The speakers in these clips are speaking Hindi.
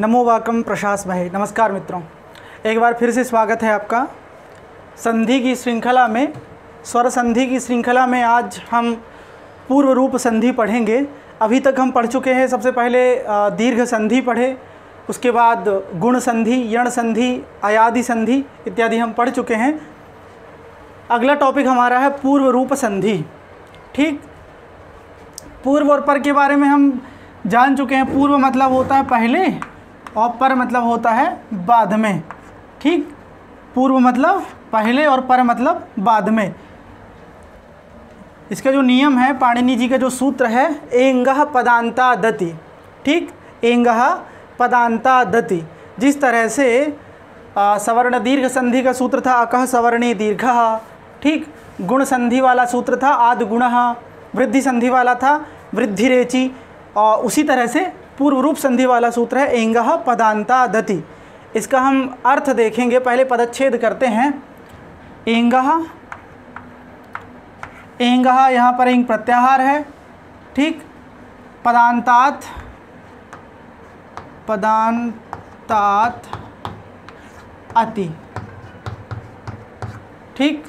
नमो वाकम प्रशास भाई नमस्कार मित्रों। एक बार फिर से स्वागत है आपका संधि की श्रृंखला में। स्वर संधि की श्रृंखला में आज हम पूर्व रूप संधि पढ़ेंगे। अभी तक हम पढ़ चुके हैं, सबसे पहले दीर्घ संधि पढ़े, उसके बाद गुण संधि, यण संधि अयादि संधि इत्यादि हम पढ़ चुके हैं। अगला टॉपिक हमारा है पूर्व रूप संधि। ठीक? पूर्व और पर के बारे में हम जान चुके हैं। पूर्व मतलब होता है पहले और पर मतलब होता है बाद में। ठीक? पूर्व मतलब पहले और पर मतलब बाद में। इसका जो नियम है, पाणिनि जी का जो सूत्र है एंग पदांता दति। ठीक? एंग पदांता दति। जिस तरह से सवर्ण दीर्घ संधि का सूत्र था, अकह सवर्णी दीर्घ। ठीक? गुण संधि वाला सूत्र था, आद गुण। वृद्धि संधि वाला था, वृद्धि रेचि। और उसी तरह से पूर्व रूप संधि वाला सूत्र है, एंग पदांता दति। इसका हम अर्थ देखेंगे, पहले पदच्छेद करते हैं। एंग एंग यहाँ पर एंग प्रत्याहार है, ठीक? पदांतात पदांतात अति। ठीक?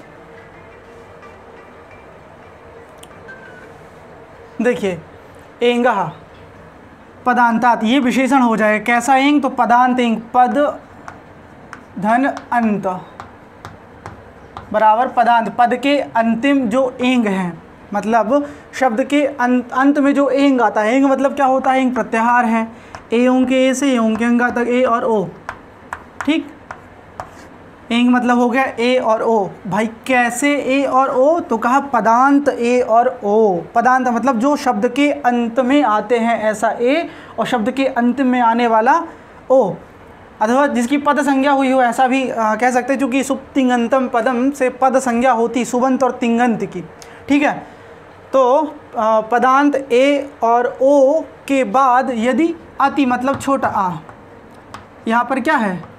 देखिए, एंग पदांतात। ये विशेषण हो जाए कैसा इंग? तो पदांत इंग, पद, धन, अंत। बराबर, पदांत। पद के अंतिम जो एंग हैं मतलब शब्द के अंत अंत में जो एंग आता है। एंग मतलब क्या होता है? एंग प्रत्याहार है। ए ओं के ए से ए ओं के आता तक ए और ओ। ठीक? एंग मतलब हो गया ए और ओ। भाई कैसे ए और ओ? तो कहा पदांत ए और ओ। पदांत मतलब जो शब्द के अंत में आते हैं ऐसा ए और शब्द के अंत में आने वाला ओ। अथवा जिसकी पद संज्ञा हुई हो ऐसा भी आ, कह सकते हैं चूँकि सुप्तिंगंतम पदम से पद संज्ञा होती सुबंत और तिंगंत की। ठीक है? तो आ, पदांत ए और ओ के बाद यदि अति मतलब छोटा आ यहाँ पर क्या है?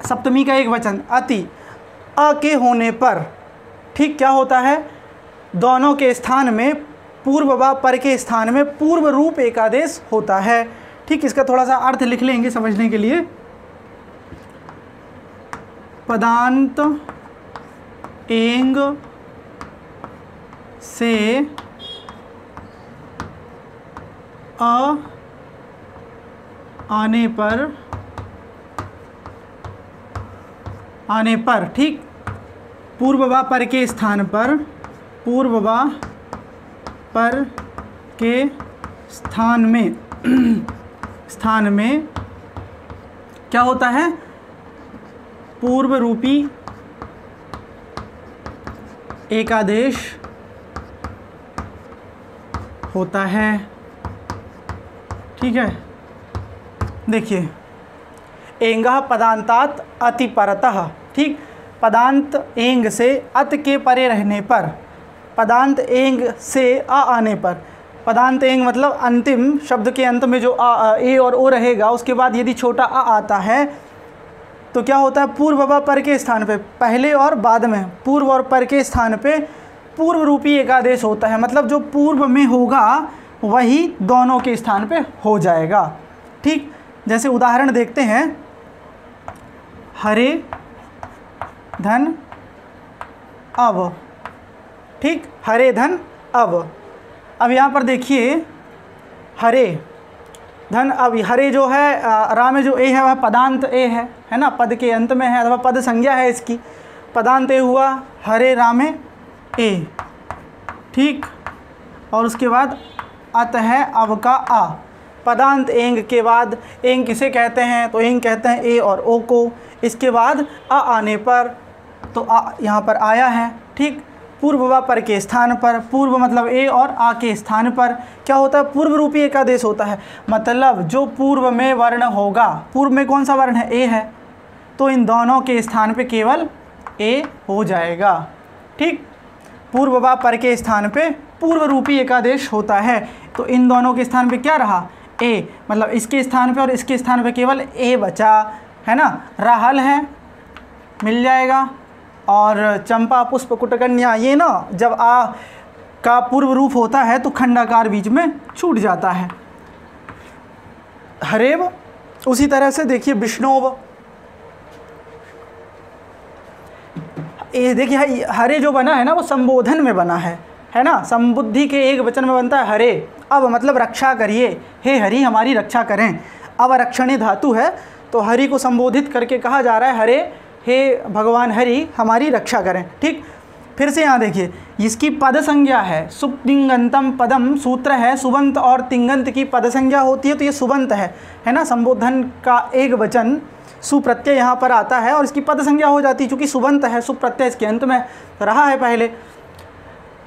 सप्तमी का एक वचन, अति अ के होने पर। ठीक क्या होता है? दोनों के स्थान में, पूर्व व पर के स्थान में पूर्व रूप एकादेश होता है। ठीक, इसका थोड़ा सा अर्थ लिख लेंगे समझने के लिए। पदांत एंग से अ आने पर आने पर, ठीक? पूर्व व पर के स्थान पर पूर्व व पर के स्थान में स्थान में क्या होता है? पूर्व रूपी एकादेश होता है। ठीक है? देखिए एंग पदांतात अति परतः ठीक? पदांत एंग से अत के परे रहने पर। पदांत एंग से आ आने पर। पदांत एंग मतलब अंतिम शब्द के अंत में जो आ, आ ए और ओ रहेगा उसके बाद यदि छोटा आ आता है तो क्या होता है? पूर्व व पर के स्थान पे। पहले और बाद में। पूर्व और पर के स्थान पे पूर्व रूपी एकादेश होता है। मतलब जो पूर्व में होगा वही दोनों के स्थान पे हो जाएगा। ठीक? जैसे उदाहरण देखते हैं। हरे धन अब ठीक? हरे धन अब अब यहाँ पर देखिए, हरे धन अब हरे जो है रा में जो ए है, वह पदांत ए है है ना? पद के अंत में है, अथवा पद संज्ञा है इसकी। पदांत ए हुआ, हरे रा में ए। ठीक? और उसके बाद अत है अब का आ। पदांत एंग के बाद, एंग किसे कहते हैं? तो एंग कहते हैं ए और ओ को। इसके बाद आ आने पर तो आ यहाँ पर आया है, ठीक? पूर्व व पर के स्थान पर, पूर्व मतलब ए और आ के स्थान पर। क्या होता है? पूर्व रूपी एकादेश होता है। मतलब जो पूर्व में वर्ण होगा, पूर्व में कौन सा वर्ण है? ए है। तो इन दोनों के स्थान पे केवल ए हो जाएगा, ठीक? पूर्व व पर के स्थान पे पूर्व रूपी एकादेश होता है। तो इन दोनों के स्थान पे क्या रहा? ए मतलब इसके स्थान पे और इसके स्थान पे केवल ए बचा, है ना? राहल है, मिल जाएगा। और चंपा, पुष्प, कुटकन्या, ये ना, जब आ, का पूर्व रूप होता है तो खंडाकार बीच में छूट जाता है। हरेव, उसी तरह से देखिए विष्णोव। ये देखिए, हरे जो बना है ना, वो संबोधन में बना है है ना? संबुद्धि के एक वचन में बनता है हरे। अब मतलब रक्षा करिए। हे हरि, हमारी रक्षा करें। अब रक्षणी धातु है तो हरि को संबोधित करके कहा जा रहा है, हरे, हे भगवान हरि, हमारी रक्षा करें। ठीक? फिर से यहाँ देखिए, इसकी पद संज्ञा है। सुतिंगंतम पदम सूत्र है, सुबंत और तिंगंत की पद संज्ञा होती है तो ये सुबंत है। है ना? संबोधन का एक वचन सुप्रत्यय यहाँ पर आता है और इसकी पद संज्ञा हो जाती है, चूँकि सुबंत है, सुप्रत्यय इसके अंत में रहा है पहले।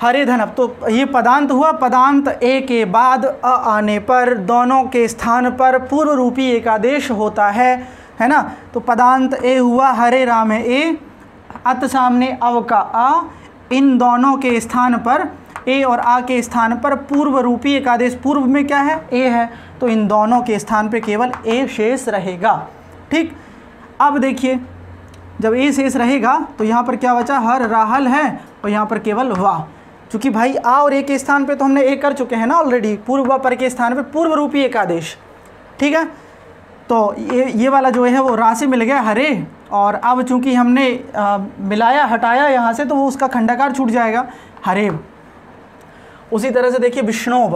हरे धन। अब तो ये पदांत हुआ। पदांत ए के बाद अ आने पर दोनों के स्थान पर पूर्व रूपी एकादेश होता है है ना? तो पदांत ए हुआ, हरे राम ए, अत सामने अव का आ। इन दोनों के स्थान पर, ए और आ के स्थान पर पूर्व रूपी एकादेश, पूर्व में क्या है? ए है। तो इन दोनों के स्थान पर केवल ए शेष रहेगा। ठीक? अब देखिए, जब ए शेष रहेगा तो यहाँ पर क्या बचा? हर राहल है, और यहाँ पर केवल वाह चूँकि भाई आ और ए के स्थान पे तो हमने ए कर चुके हैं ना ऑलरेडी पूर्व व पर के स्थान पे पूर्व रूपी एकादेश। ठीक है? तो ये ये वाला जो है वो राशि मिल गया हरे और अब चूँकि हमने आ, मिलाया हटाया यहाँ से तो वो उसका खंडाकार छूट जाएगा हरे। उसी तरह से देखिए विष्णोब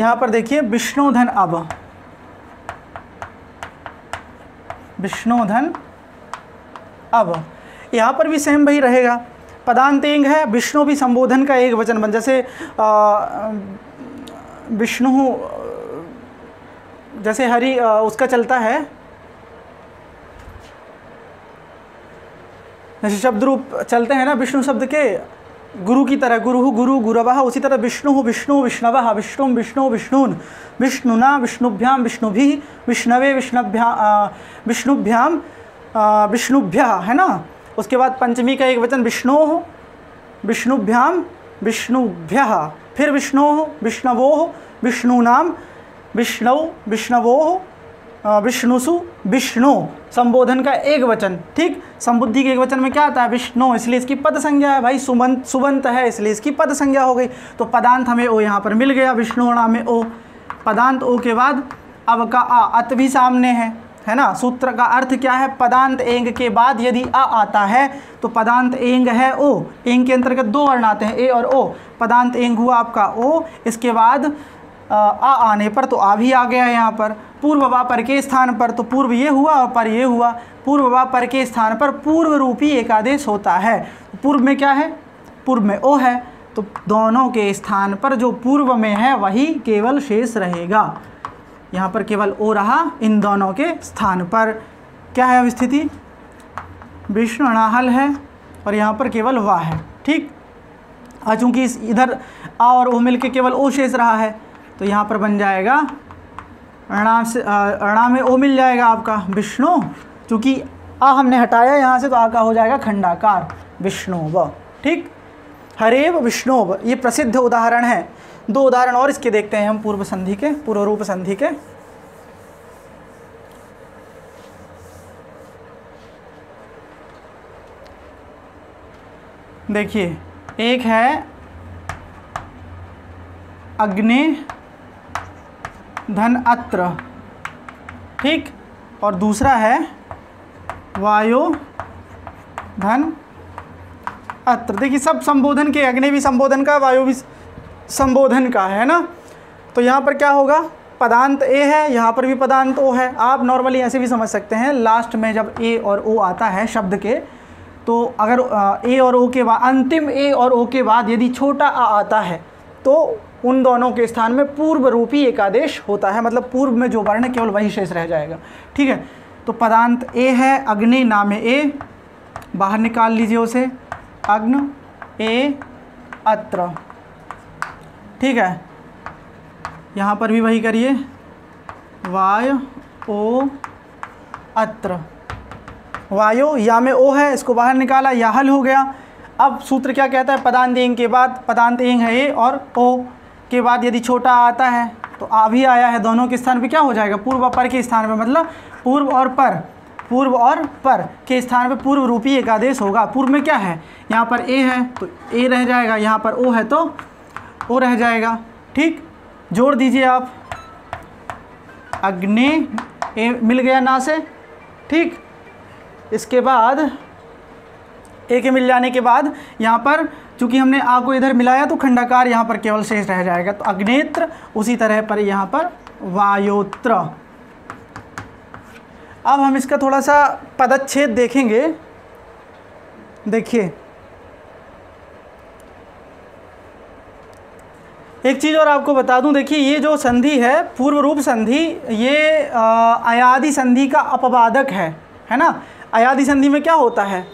यहाँ पर देखिए विष्णुधन अब। विष्णुधन अब। यहाँ पर भी सेम वही रहेगा। पदांतेंग है, विष्णु भी संबोधन का एक वचन बन, जैसे विष्णु, जैसे हरि उसका चलता है। जैसे शब्द रूप चलते हैं ना विष्णु शब्द के, गुरु की तरह, गुरु गुरु, गुरवः, उसी तरह विष्णु विष्णु, विष्णव, विष्णु विष्णु, विष्णुन, विष्णुना विष्णुभ्याम विष्णुभि, विष्णवे, विष्णुभ्या विष्णुभ्याम विष्णुभ्य, है ना? उसके बाद पंचमी का एक वचन, विष्णु विष्णुभ्याम विष्णुभ्य फिर विष्णु विष्णवो विष्णुनाम विष्णु, विष्णवो विष्णुसु, विष्णु। संबोधन का एक वचन, ठीक? संबुद्धि के एक वचन में क्या आता है? विष्णु, इसलिए इसकी पद संज्ञा है भाई, सुमंत सुबंत है, इसलिए इसकी पद संज्ञा हो गई। तो पदांत हमें ओ यहाँ पर मिल गया, विष्णु नाम में ओ। पदांत ओ के बाद अब का आ अत भी सामने है। है ना? सूत्र का अर्थ क्या है? पदांत एंग के बाद यदि अ आता है तो पदांत एंग है ओ। एंग के अंतर्गत दो वर्ण आते हैं, ए और ओ। पदांत एंग हुआ आपका ओ, इसके बाद आ आने पर तो आ भी आ गया है यहाँ पर। पूर्व वा पर के स्थान पर तो पूर्व ये हुआ और पर ये हुआ। पूर्व वा पर के स्थान पर पूर्व रूपी एकादेश होता है। पूर्व में क्या है? पूर्व में ओ है। तो दोनों के स्थान पर जो पूर्व में है, वही केवल शेष रहेगा। यहाँ पर केवल ओ रहा इन दोनों के स्थान पर। क्या है अब स्थिति विष्णु अणाहल है और यहाँ पर केवल वाह है, ठीक? और चूँकि इस इधर आ और ओ मिल के केवल ओ शेष रहा है तो यहाँ पर बन जाएगा अणा से अणा में ओ मिल जाएगा आपका विष्णु। चूँकि आ हमने हटाया यहाँ से तो आ का हो जाएगा खंडाकार विष्णु व, ठीक? हरेव विष्णु ये प्रसिद्ध उदाहरण है। दो उदाहरण और इसके देखते हैं हम पूर्व संधि के, पूर्व रूप संधि के। देखिए, एक है अग्नि धन अत्र, ठीक? और दूसरा है वायु धन अत्र। देखिए, सब संबोधन के, अग्नि भी संबोधन का, वायु भी संबोधन का है ना? तो यहाँ पर क्या होगा? पदांत ए है, यहाँ पर भी पदांत ओ है। आप नॉर्मली ऐसे भी समझ सकते हैं लास्ट में जब ए और ओ आता है शब्द के तो अगर ए और ओ के बाद, अंतिम ए और ओ के बाद यदि छोटा आ आता है तो उन दोनों के स्थान में पूर्व रूपी एकादेश होता है। मतलब पूर्व में जो वर्ण, केवल वही शेष रह जाएगा। ठीक है? तो पदांत ए है, अग्नि नाम ए। बाहर निकाल लीजिए उसे। अग्न, ए, अत्र। ठीक है। यहाँ पर भी वही करिए। वाय ओ अत्र। वायु या में ओ है, इसको बाहर निकाला, या हल हो गया। अब सूत्र क्या कहता है? पदांत एंग के बाद, पदांत एंग है ए और ओ के बाद यदि छोटा आता है तो आ भी आया है दोनों के स्थान पे। क्या हो जाएगा? पूर्व पर के स्थान पे मतलब पूर्व और पर, पूर्व और पर के स्थान पे पूर्व रूपी एकादेश होगा। पूर्व में क्या है? यहाँ पर ए है तो ए रह जाएगा। यहाँ पर ओ है तो ओ रह जाएगा। ठीक? जोड़ दीजिए आप। अग्नि ए, मिल गया ना से। ठीक? इसके बाद, ए के मिल जाने के बाद, यहाँ पर चूँकि हमने आ को इधर मिलाया तो खंडाकार यहाँ पर केवल शेष रह जाएगा। तो अग्नेत्र उसी तरह पर यहाँ पर वायोत्र। अब हम इसका थोड़ा सा पदच्छेद देखेंगे। देखिए एक चीज़ और आपको बता दूँ, देखिए, ये जो संधि है पूर्व रूप संधि, ये अयादि संधि का अपवादक है है ना? अयादि संधि में क्या होता है?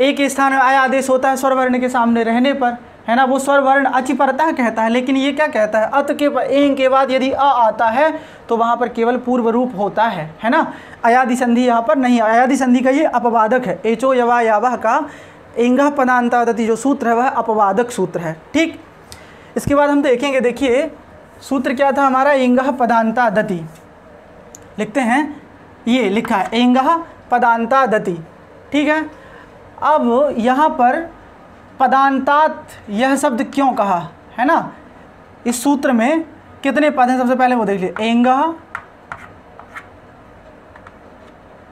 एक स्थान में आय आदेश होता है स्वर वर्ण के सामने रहने पर, है ना? वो स्वर वर्ण अचिपरता कहता है, लेकिन ये क्या कहता है? अत के, एंग के बाद यदि अ आता है तो वहाँ पर केवल पूर्व रूप होता है है ना? अयादि संधि यहाँ पर नहीं अयादि संधि का ये अपवादक है। एचो यवा यावह का एंग पदांतादति जो सूत्र है, वह अपवादक सूत्र है, ठीक? इसके बाद हम देखेंगे, देखिए, सूत्र क्या था हमारा? एंग पदांता दति। लिखते हैं, ये लिखा है एंग पदांता दति। ठीक है? अब यहाँ पर पदांतात यह शब्द क्यों कहा? है ना? इस सूत्र में कितने पद हैं? सबसे पहले वो देख लीजिए। एंग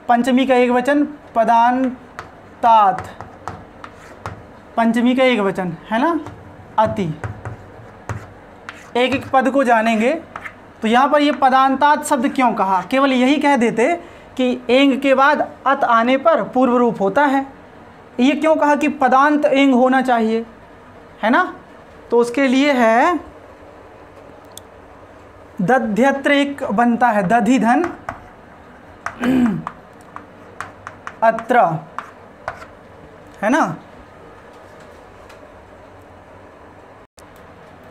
पंचमी का एक वचन, पदांतात। पंचमी का एक वचन, है ना? अति। एक एक पद को जानेंगे। तो यहाँ पर ये पदांतात शब्द क्यों कहा? केवल यही कह देते कि एंग के बाद अत आने पर पूर्व रूप होता है। ये क्यों कहा कि पदांत एंग होना चाहिए? है ना? तो उसके लिए है दध्यत्र एक बनता है दधि धन अत्र। है ना?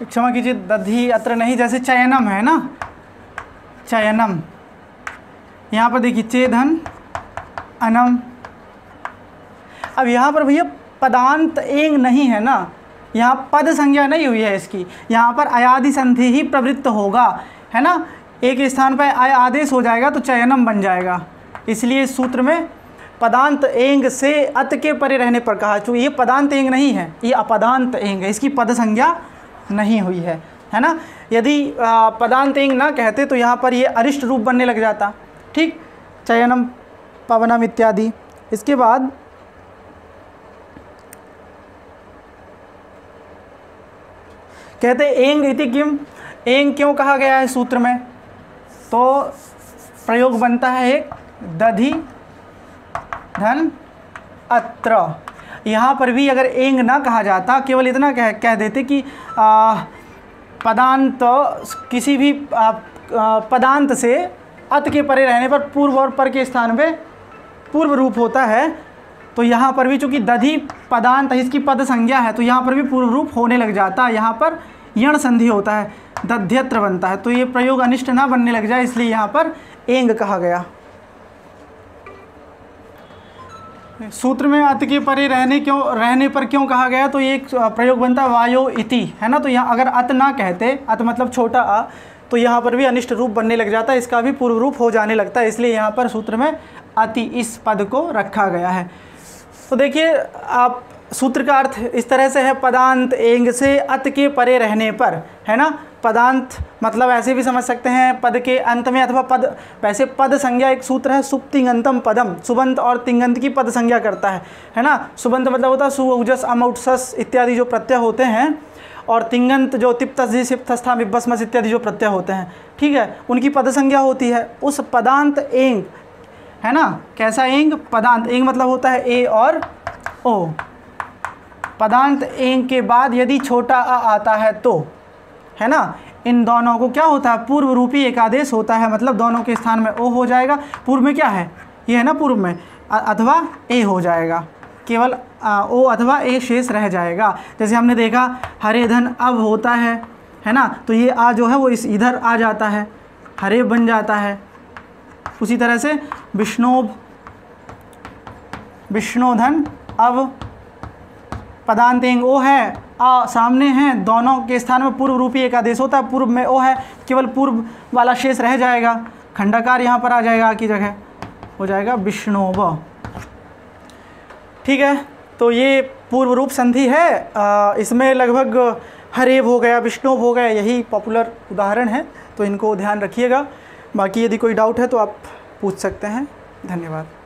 क्षमा कीजिए, दधि अत्र नहीं, जैसे चयनम है ना? चयनम। यहाँ पर देखिए, चेधन, अनम। अब यहाँ पर भैया, पदांत एंग नहीं है ना? यहाँ पद संज्ञा नहीं हुई है इसकी। यहाँ पर अयादि संधि ही प्रवृत्त होगा, है ना? एक स्थान पर आय आदेश हो जाएगा तो चयनम बन जाएगा। इसलिए इस सूत्र में पदांत एंग से अत के परे रहने पर कहा, चूँकि ये पदांत एंग नहीं है, ये अपदांत एंग है, इसकी पद संज्ञा नहीं हुई है है ना? यदि पदांत एंग ना कहते तो यहाँ पर ये अरिष्ट रूप बनने लग जाता। ठीक? चयनम, पवनम इत्यादि। इसके बाद, कहते एंग इति किम? एंग क्यों कहा गया है सूत्र में? तो प्रयोग बनता है एक दधि, धन, अत्र। यहाँ पर भी अगर एंग ना कहा जाता, केवल इतना कह कह देते कि पदांत किसी भी पदांत से अत के परे रहने पर पूर्व और पर के स्थान पे पूर्व रूप होता है। तो यहाँ पर भी चूँकि दधि पदांत, इसकी पद संज्ञा है तो यहाँ पर भी पूर्व रूप होने लग जाता है। यहाँ पर यण संधि होता है, दध्यत्र बनता है। तो ये प्रयोग अनिष्ट ना बनने लग जाए, इसलिए यहाँ पर एंग कहा गया। सूत्र में अत के परे रहने क्यों, रहने पर क्यों कहा गया? तो ये एक प्रयोग बनता है वायो इति, है ना? तो यहाँ अगर अत ना कहते, अत मतलब छोटा आ तो यहाँ पर भी अनिष्ट रूप बनने लग जाता है, इसका भी पूर्व रूप हो जाने लगता है, इसलिए यहाँ पर सूत्र में अति इस पद को रखा गया है। तो देखिए, आप सूत्र का अर्थ इस तरह से है, पदांत एंग से अत के परे रहने पर, है ना? पदांत मतलब ऐसे भी समझ सकते हैं, पद के अंत में अथवा पद, वैसे पद संज्ञा एक सूत्र है, सुप्तिंगंतम पदम, सुबंत और तिंगंत की पद संज्ञा करता है है ना? सुबंत मतलब होता है सुजस अमौटस इत्यादि जो प्रत्यय होते हैं, और तिंगंत जो तिप्तस सिप्तस्था विबस्मस इत्यादि जो प्रत्यय होते हैं, ठीक है? उनकी पद संज्ञा होती है। उस पदांत एंग, है ना? कैसा एंग? पदांत, एंग मतलब होता है ए और ओ। पदांत एंग के बाद यदि छोटा अ आता है तो है ना? इन दोनों को क्या होता है? पूर्व रूपी एकादेश होता है मतलब दोनों के स्थान में ओ हो जाएगा। पूर्व में क्या है? ये है ना पूर्व में अथवा ए हो जाएगा। केवल ओ अथवा ए शेष रह जाएगा। जैसे हमने देखा, हरे धन अब होता है है ना? तो ये आ जो है, वो इस इधर आ जाता है, हरे बन जाता है। उसी तरह से विष्णोभ, विष्णोधन अब पदांतेंग ओ है आ सामने हैं दोनों के स्थान में पूर्व रूपी एक आदेश होता है पूर्व में ओ है केवल पूर्व वाला शेष रह जाएगा खंडाकार यहाँ पर आ जाएगा की जगह हो जाएगा विष्णु व ठीक है तो ये पूर्व रूप संधि है आ, इसमें लगभग हरेव हो गया विष्णु हो गया यही पॉपुलर उदाहरण है तो इनको ध्यान रखिएगा बाकी यदि कोई डाउट है तो आप पूछ सकते हैं धन्यवाद।